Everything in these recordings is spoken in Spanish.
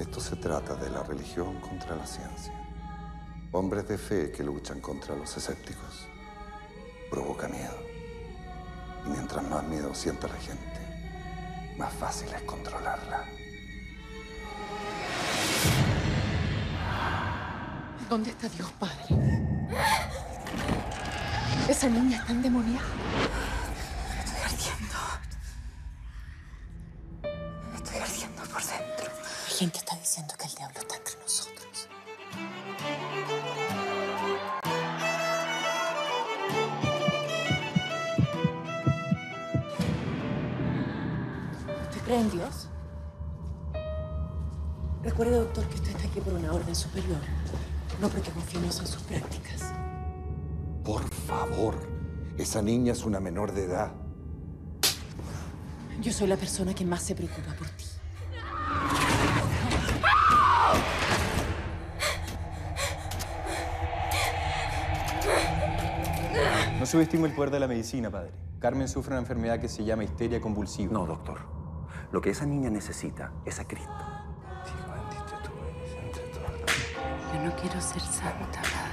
Esto se trata de la religión contra la ciencia. Hombres de fe que luchan contra los escépticos. Provoca miedo. Y mientras más miedo sienta la gente, más fácil es controlarla. ¿Dónde está Dios Padre? Esa niña está endemoniada. Estoy ardiendo. Estoy ardiendo por dentro. La gente está diciendo que el diablo está entre nosotros. ¿Usted cree en Dios? Recuerde, doctor, que usted está aquí por una orden superior, no porque confiemos en sus prácticas. Por favor, esa niña es una menor de edad. Yo soy la persona que más se preocupa por ti. No subestime el poder de la medicina, padre. Carmen sufre una enfermedad que se llama histeria convulsiva. No, doctor. Lo que esa niña necesita es a Cristo. Yo no quiero ser santa, padre.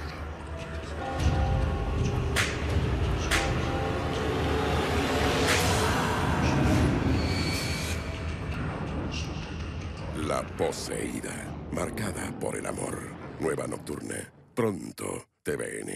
La poseída, marcada por el amor. Nueva nocturna. Pronto, TVN.